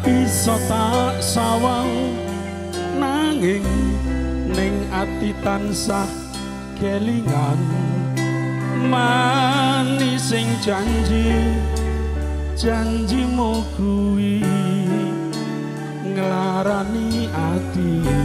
bisa tak sawang. Nanging ning ati tansah kelingan. Manis sing janji janjimu kuwi nglarani ati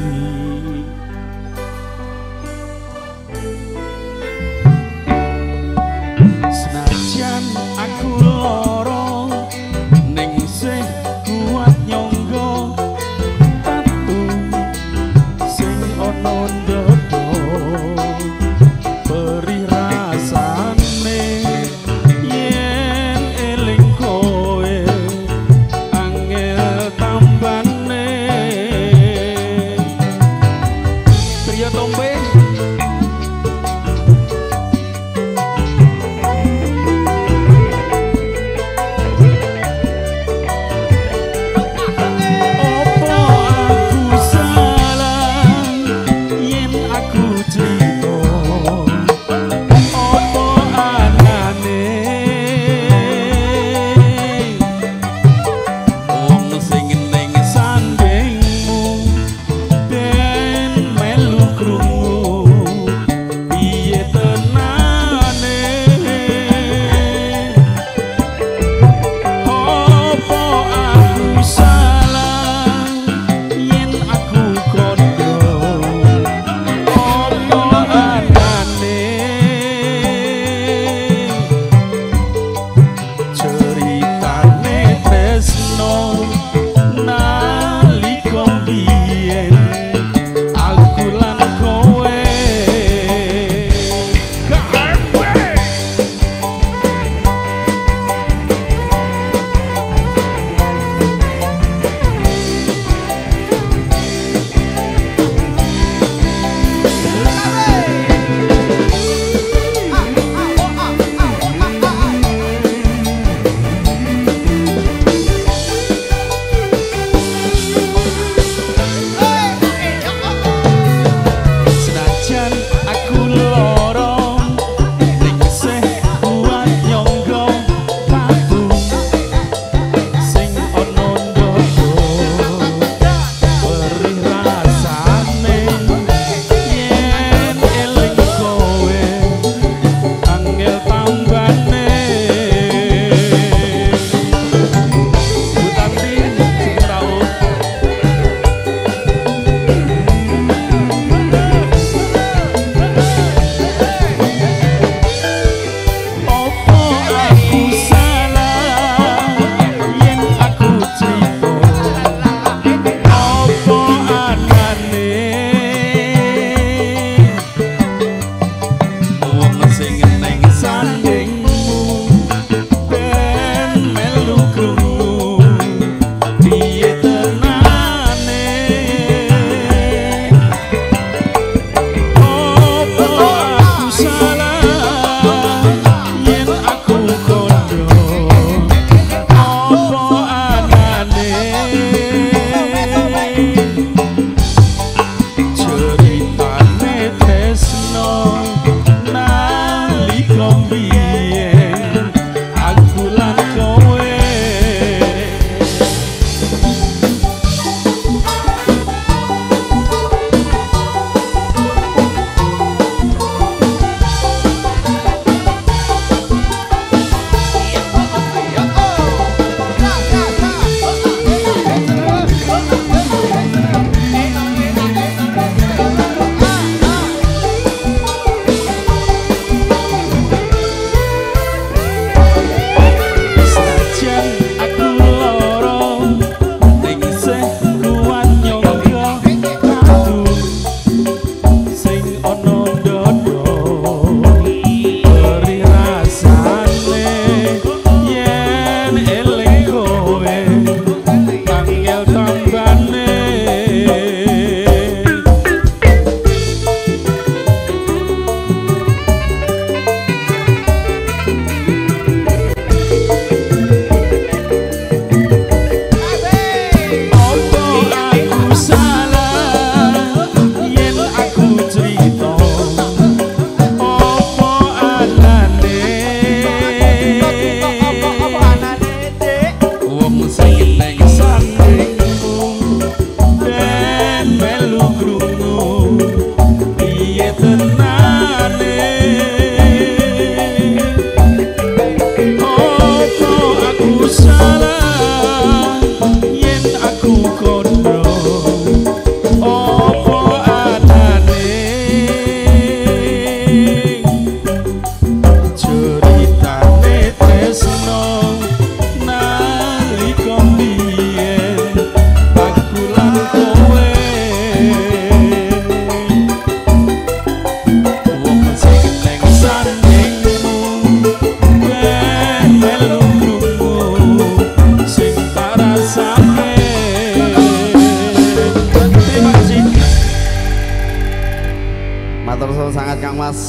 Suwun sangat Kang Mas.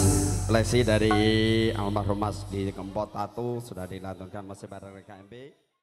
Lesi dari almarhum Mas di Kempot Tatu sudah dilantunkan masih bareng KMP.